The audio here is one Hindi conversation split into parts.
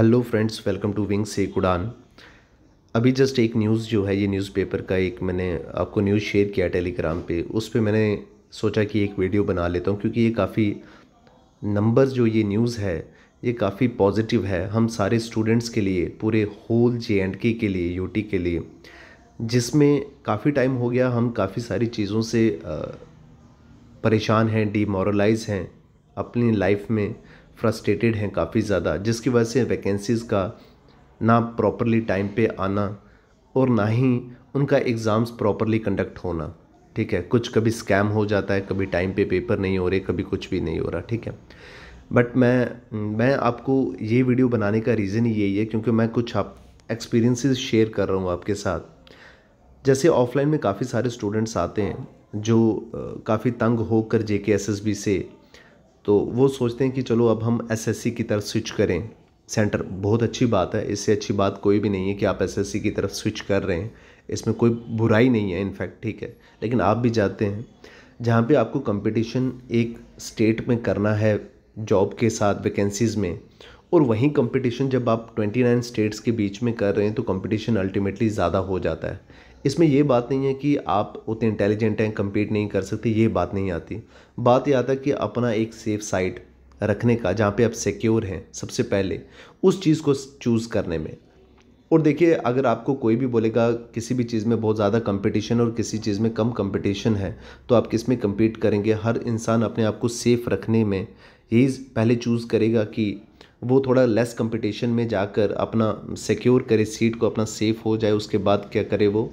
Hello friends welcome to wing से उड़ान अभी जस्ट एक न्यूज़ जो है, ये न्यूज़पेपर का एक मैंने आपको न्यूज़ शेयर किया टेलीग्राम पे, उस पर मैंने सोचा कि एक वीडियो बना लेता हूँ, क्योंकि ये काफ़ी नंबर्स जो ये न्यूज़ है, ये काफ़ी पॉजिटिव है। हम सारे स्टूडेंट्स के लिए, पूरे होल जे एंड के के लिए यूटी के लिए, जिसमें काफ़ी टाइम हो गया, हम काफ़ी सारी चीज़ों से परेशान हैं डीमोरलाइज हैं, अपनी लाइफ में। फ्रस्ट्रेटेड हैं काफ़ी ज़्यादा, जिसकी वजह से वैकेंसीज़ का ना प्रॉपरली टाइम पे आना और ना ही उनका एग्ज़ाम्स प्रॉपरली कंडक्ट होना, ठीक है? कुछ कभी स्कैम हो जाता है, कभी टाइम पे पेपर नहीं हो रहे, कभी कुछ भी नहीं हो रहा, ठीक है? बट मैं मैं आपको ये वीडियो बनाने का रीज़न ही यही है, क्योंकि मैं कुछ आप एक्सपीरियंसेस शेयर कर रहा हूँ आपके साथ। जैसे ऑफलाइन में काफ़ी सारे स्टूडेंट्स आते हैं जो काफ़ी तंग होकर जे के एस एस बी से तो वो सोचते हैं कि चलो अब हम एसएससी की तरफ़ स्विच करें। सेंटर बहुत अच्छी बात है। इससे अच्छी बात कोई भी नहीं है कि आप एसएससी की तरफ़ स्विच कर रहे हैं। इसमें कोई बुराई नहीं है इनफैक्ट ठीक है। लेकिन आप भी जाते हैं, जहाँ पे आपको कंपटीशन एक स्टेट में करना है जॉब के साथ वैकेंसीज़ में, और वहीं कंपटीशन जब आप 29 स्टेट्स के बीच में कर रहे हैं तो कंपटीशन अल्टीमेटली ज़्यादा हो जाता है। इसमें ये बात नहीं है कि आप उतने इंटेलिजेंट हैं कम्पीट नहीं कर सकते, ये बात नहीं आती। बात ये आता कि अपना एक सेफ़ साइड रखने का, जहाँ पे आप सिक्योर हैं सबसे पहले, उस चीज़ को चूज़ करने में। और देखिए, अगर आपको कोई भी बोलेगा, किसी भी चीज़ में बहुत ज़्यादा कंपटीशन और किसी चीज़ में कम कंपटीशन है तो आप किसमें कम्पीट करेंगे? हर इंसान अपने आप को सेफ़ रखने में यही पहले चूज़ करेगा कि वो थोड़ा लेस कंपटीशन में जाकर अपना सिक्योर करे सीट को अपना सेफ़ हो जाए, उसके बाद क्या करे वो?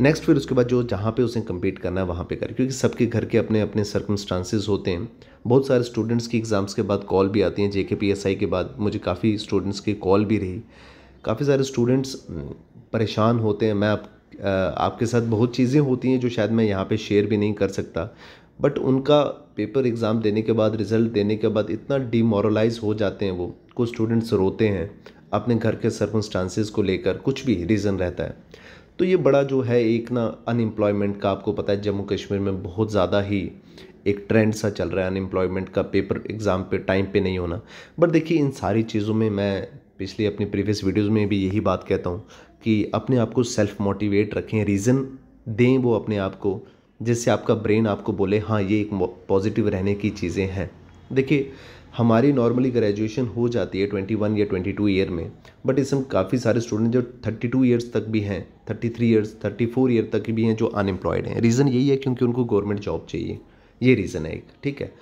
नेक्स्ट फिर उसके बाद जो जहाँ पे उसे कम्पीट करना है, वहाँ पे करे। क्योंकि सबके घर के अपने अपने सर्कमस्टांसिस होते हैं। बहुत सारे स्टूडेंट्स की एग्ज़ाम्स के बाद कॉल भी आती हैं जे के बाद। मुझे काफ़ी स्टूडेंट्स की कॉल भी रही। काफ़ी सारे स्टूडेंट्स परेशान होते हैं। मैं आप आपके साथ बहुत चीज़ें होती हैं जो शायद मैं यहाँ पे शेयर भी नहीं कर सकता। बट उनका पेपर एग्ज़ाम देने के बाद रिज़ल्ट देने के बाद इतना डीमोरलाइज हो जाते हैं वो। कुछ स्टूडेंट्स रोते हैं अपने घर के सर्कमस्टांसिस को लेकर, कुछ भी रीज़न रहता है। तो ये बड़ा जो है एक ना अनएम्प्लॉयमेंट का आपको पता है, जम्मू कश्मीर में बहुत ज़्यादा ही एक ट्रेंड सा चल रहा है अनएम्प्लॉयमेंट का पेपर एग्ज़ाम पे टाइम पे नहीं होना। बट देखिए, इन सारी चीज़ों में मैं पिछली अपनी प्रीवियस वीडियोज़ में भी यही बात कहता हूँ कि अपने आप को सेल्फ मोटिवेट रखें रीज़न दें वो अपने आप को। जिससे आपका ब्रेन आपको बोले हाँ ये एक पॉजिटिव रहने की चीज़ें हैं। देखिए, हमारी नॉर्मली ग्रेजुएशन हो जाती है ट्वेंटी वन या ट्वेंटी टू ईयर में, बट इसमें काफ़ी सारे स्टूडेंट जो थर्टी टू ईयर्स तक भी हैं, thirty three years, thirty four year तक भी हैं, जो अनएम्प्लॉयड हैं। रीज़न यही है क्योंकि उनको गवर्नमेंट जॉब चाहिए। ये रीज़न है एक, ठीक है?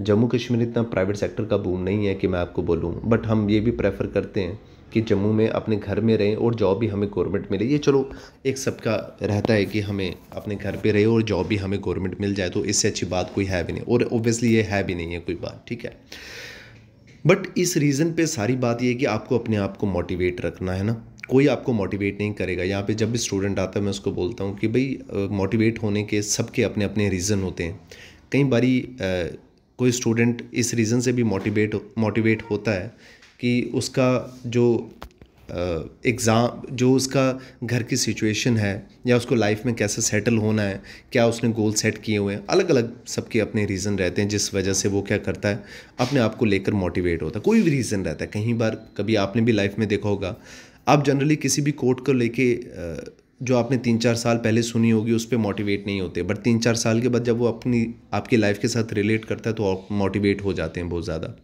जम्मू कश्मीर इतना प्राइवेट सेक्टर का बूम नहीं है कि मैं आपको बोलूँ, बट हम ये भी प्रेफर करते हैं कि जम्मू में अपने घर में रहें और जॉब भी हमें गवर्नमेंट मिले। ये चलो एक सबका रहता है कि हमें अपने घर पे रहे और जॉब भी हमें गवर्नमेंट मिल जाए तो इससे अच्छी बात कोई है भी नहीं। और ओबियसली ये है भी नहीं है कोई बात, ठीक है? बट इस रीज़न पे सारी बात ये है कि आपको अपने आप को मोटिवेट रखना है ना। कोई आपको मोटिवेट नहीं करेगा। यहाँ पे जब भी स्टूडेंट आता है, मैं उसको बोलता हूँ कि भाई मोटिवेट होने के सबके अपने अपने रीज़न होते हैं। कई बारी कोई स्टूडेंट इस रीज़न से भी मोटिवेट मोटिवेट होता है कि उसका जो एग्ज़ाम जो उसका घर की सिचुएशन है, या उसको लाइफ में कैसे सेटल होना है, क्या उसने गोल सेट किए हुए हैं अलग अलग सबके अपने रीज़न रहते हैं, जिस वजह से वो क्या करता है, अपने आप को लेकर मोटिवेट होता है। कोई भी रीज़न रहता है, कहीं बार कभी आपने भी लाइफ में देखा होगा, आप जनरली किसी भी कोर्ट को लेके जो आपने तीन चार साल पहले सुनी होगी, उस पर मोटिवेट नहीं होते। बट तीन चार साल के बाद जब वो अपनी, आपकी लाइफ के साथ रिलेट करता है तो मोटिवेट हो जाते हैं बहुत ज़्यादा।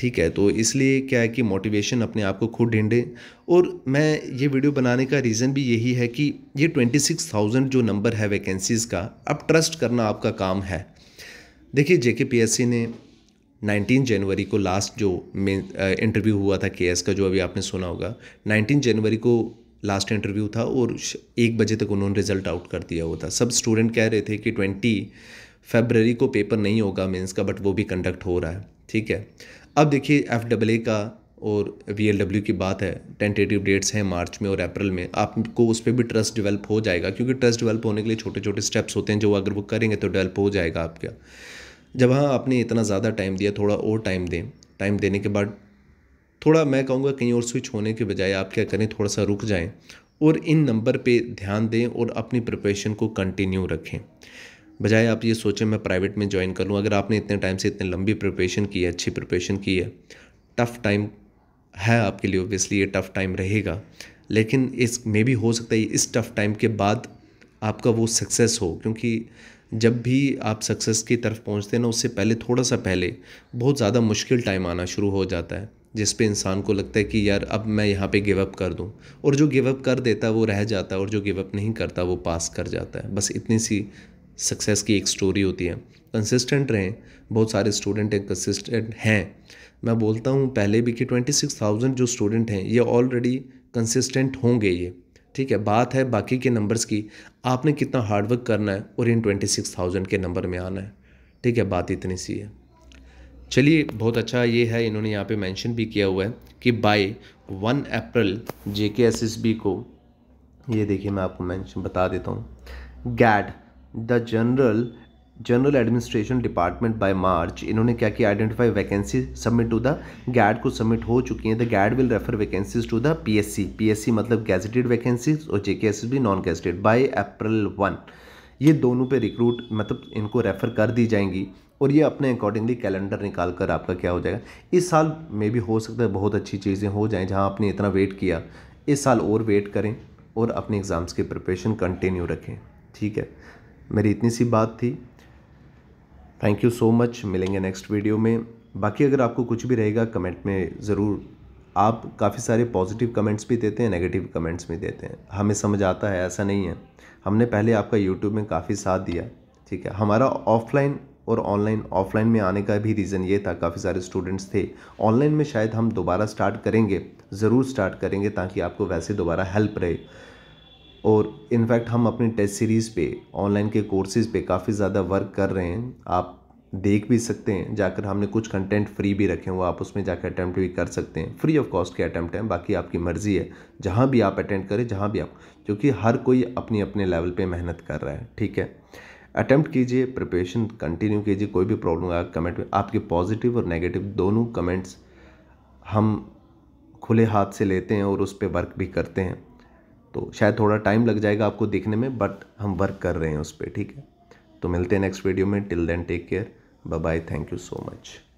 ठीक है तो इसलिए क्या है कि मोटिवेशन अपने आप को खुद ढूंढें। और मैं ये वीडियो बनाने का रीज़न भी यही है कि ये ट्वेंटी सिक्स थाउज़ेंड जो नंबर है वैकेंसीज़ का, अब ट्रस्ट करना आपका काम है। देखिए जे के पी एस सी ने 19 जनवरी को लास्ट जो मेन इंटरव्यू हुआ था के का, जो अभी आपने सुना होगा 19 जनवरी को लास्ट इंटरव्यू था और एक बजे तक उन्होंने रिज़ल्ट आउट कर दिया हुआ था। सब स्टूडेंट कह रहे थे कि ट्वेंटी फेबररी को पेपर नहीं होगा मेंस का बट वो भी कंडक्ट हो रहा है। ठीक है? अब देखिए एफ़ डबल ए का और वी एल डब्ल्यू की बात है। टेंटेटिव डेट्स हैं मार्च में और अप्रैल में। आपको उस पर भी ट्रस्ट डेवलप हो जाएगा, क्योंकि ट्रस्ट डेवलप होने के लिए छोटे छोटे स्टेप्स होते हैं, जो अगर वो करेंगे तो डेवलप हो जाएगा आपका। जब हाँ आपने इतना ज़्यादा टाइम दिया, थोड़ा और टाइम दें। टाइम देने के बाद थोड़ा, मैं कहूँगा, कहीं और स्विच होने के बजाय आप क्या करें थोड़ा सा रुक जाएँ और इन नंबर पे ध्यान दें और अपनी प्रिपरेशन को कंटिन्यू रखें। बजाय आप ये सोचें मैं प्राइवेट में ज्वाइन कर लूँ, अगर आपने इतने टाइम से इतनी लंबी प्रिपरेशन की है, अच्छी प्रिपरेशन की है टफ़ टाइम है आपके लिए ओबियसली ये टफ़ टाइम रहेगा। लेकिन इस मे भी हो सकता है इस टफ़ टाइम के बाद आपका वो सक्सेस हो, क्योंकि जब भी आप सक्सेस की तरफ़ पहुँचते हैं ना, उससे पहले, थोड़ा सा पहले, बहुत ज़्यादा मुश्किल टाइम आना शुरू हो जाता है, जिस पे इंसान को लगता है कि यार, अब मैं यहाँ पे गिव अप कर दूँ। और जो गिव अप कर देता है, वो रह जाता है, और जो गिव अप नहीं करता, वो पास कर जाता है। बस इतनी सी सक्सेस की एक स्टोरी होती है। कंसिस्टेंट रहें, बहुत सारे स्टूडेंट हैं कंसिस्टेंट हैं। मैं बोलता हूँ, पहले भी कि ट्वेंटी सिक्स थाउज़ेंड जो स्टूडेंट हैं, ये ऑलरेडी कंसिस्टेंट होंगे ये। ठीक है, बात है बाकी के नंबर्स की। आपने कितना हार्डवर्क करना है और इन ट्वेंटी सिक्स थाउज़ेंड के नंबर में आना है। ठीक है, बात इतनी सी है। चलिए, बहुत अच्छा ये है, इन्होंने यहाँ पे मेंशन भी किया हुआ है कि बाय वन अप्रैल जे के एस एस बी को, ये देखिए मैं आपको मेंशन बता देता हूँ। GAD the general general administration department by March इन्होंने क्या किया? Identify vacancy submit to the GAD को सबमिट हो चुकी हैं। The GAD will refer vacancies to the PSC PSC मतलब गैजेटेड वैकेंसीज और जेकेएसएस भी non gazetted by April one ये दोनों पे रिक्रूट मतलब इनको रेफ़र कर दी जाएँगी और ये अपने अकॉर्डिंगली कैलेंडर निकाल कर आपका क्या हो जाएगा? इस साल में भी हो सकता है बहुत अच्छी चीज़ें हो जाएँ जहाँ आपने इतना वेट किया। इस साल और वेट करें और अपने एग्ज़ाम्स की प्रिपरेशन कंटिन्यू रखें। ठीक है? मेरी इतनी सी बात थी। थैंक यू सो मच मिलेंगे नेक्स्ट वीडियो में। बाकी अगर आपको कुछ भी रहेगा कमेंट में ज़रूर आप काफ़ी सारे पॉजिटिव कमेंट्स भी देते हैं नेगेटिव कमेंट्स भी देते हैं। हमें समझ आता है, ऐसा नहीं है। हमने पहले आपका यूट्यूब में काफ़ी साथ दिया, ठीक है? हमारा ऑफलाइन और ऑनलाइन ऑफलाइन में आने का भी रीज़न ये था, काफ़ी सारे स्टूडेंट्स थे। ऑनलाइन में शायद हम दोबारा स्टार्ट करेंगे, ज़रूर स्टार्ट करेंगे ताकि आपको वैसे दोबारा हेल्प रहे। और इनफैक्ट हम अपनी टेस्ट सीरीज़ पे ऑनलाइन के कोर्सेज़ पे काफ़ी ज़्यादा वर्क कर रहे हैं। आप देख भी सकते हैं, जाकर हमने कुछ कंटेंट फ्री भी रखे हुए आप उसमें जाकर अटैम्प्ट भी कर सकते हैं। फ्री ऑफ़ कॉस्ट के अटैम्प्ट हैं, बाकी आपकी मर्ज़ी है। जहाँ भी आप अटेंड करें, जहाँ भी आप, क्योंकि हर कोई अपनी अपने लेवल पर मेहनत कर रहा है, ठीक है? अटैम्प्ट कीजिए प्रिपरेशन कंटिन्यू कीजिए, कोई भी प्रॉब्लम आया कमेंट में आपके पॉजिटिव और नेगेटिव दोनों कमेंट्स हम खुले हाथ से लेते हैं और उस पर वर्क भी करते हैं। तो शायद थोड़ा टाइम लग जाएगा आपको देखने में बट हम वर्क कर रहे हैं उस पर ठीक है? तो मिलते हैं नेक्स्ट वीडियो में. Till then take care bye bye thank you so much